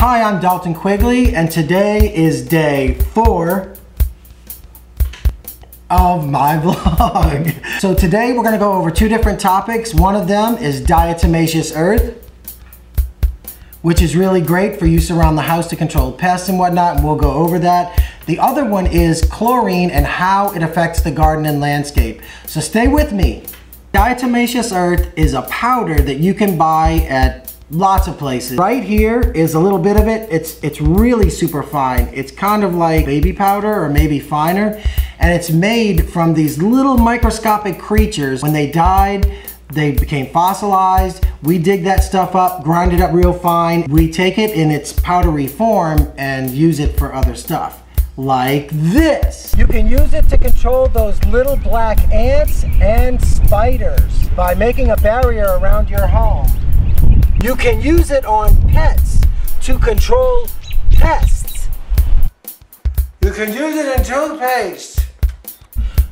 Hi, I'm Dalton Quigley, and today is day four of my vlog. So today we're gonna go over two different topics. One of them is diatomaceous earth, which is really great for use around the house to control pests and whatnot, and we'll go over that. The other one is chlorine and how it affects the garden and landscape. So stay with me. Diatomaceous earth is a powder that you can buy at lots of places. Right here is a little bit of it. It's, it's really super fine. It's kind of like baby powder or maybe finer. And it's made from these little microscopic creatures. When they died, they became fossilized. We dig that stuff up, grind it up real fine. We take it in its powdery form and use it for other stuff like this. You can use it to control those little black ants and spiders by making a barrier around your home. You can use it on pets to control pests. You can use it in toothpaste.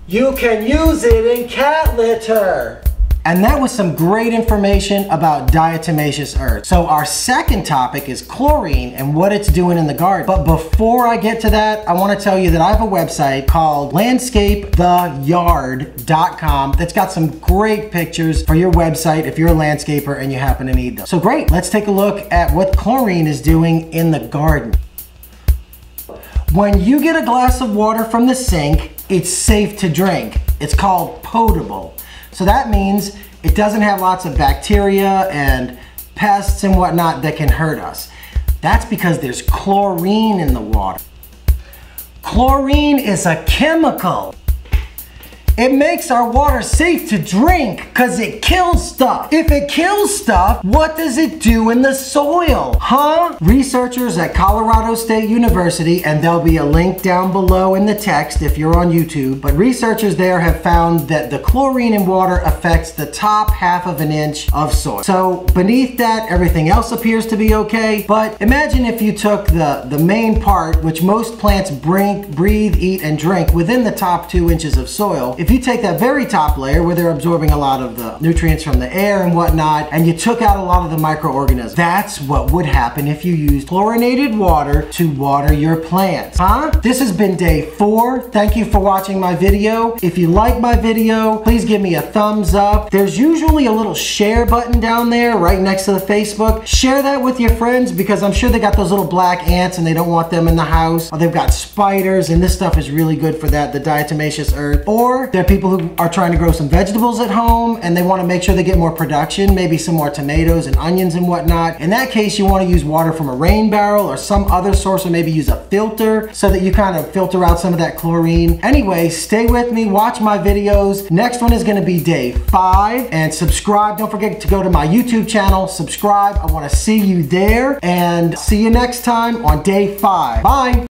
You can use it in cat litter. And that was some great information about diatomaceous earth. So our second topic is chlorine and what it's doing in the garden. But before I get to that, I wanna tell you that I have a website called landscapetheyard.com that's got some great pictures for your website if you're a landscaper and you happen to need them. So great, let's take a look at what chlorine is doing in the garden. When you get a glass of water from the sink, it's safe to drink. It's called potable. So that means it doesn't have lots of bacteria and pests and whatnot that can hurt us. That's because there's chlorine in the water. Chlorine is a chemical. It makes our water safe to drink because it kills stuff. If it kills stuff, what does it do in the soil? Huh? Researchers at Colorado State University, and there'll be a link down below in the text if you're on YouTube, but researchers there have found that the chlorine in water affects the top half of an inch of soil. So beneath that, everything else appears to be okay, but imagine if you took the, the main part, which most plants bring, breathe, eat, and drink within the top two inches of soil. If you take that very top layer where they're absorbing a lot of the nutrients from the air and whatnot, and you took out a lot of the microorganisms, that's what would happen if you used chlorinated water to water your plants. Huh? This has been day four. Thank you for watching my video. If you like my video, please give me a thumbs up. There's usually a little share button down there right next to the Facebook. Share that with your friends because I'm sure they got those little black ants and they don't want them in the house. Or they've got spiders and this stuff is really good for that, the diatomaceous earth. Or there are people who are trying to grow some vegetables at home and they want to make sure they get more production, maybe some more tomatoes and onions and whatnot. In that case, you want to use water from a rain barrel or some other source or maybe use a filter so that you kind of filter out some of that chlorine. Anyway, stay with me, watch my videos. Next one is going to be day five and subscribe. Don't forget to go to my YouTube channel, subscribe. I want to see you there and see you next time on day five. Bye.